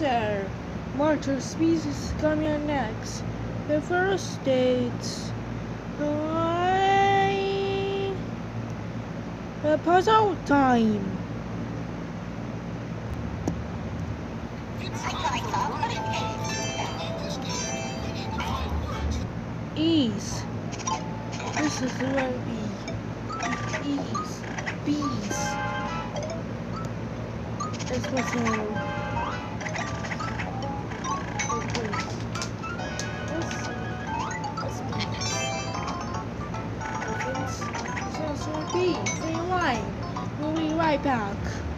User. Mortar species coming next. The first states. The puzzle time. Ease. This is the word E. Ease. Bees. What's feet, stay wide, moving right back.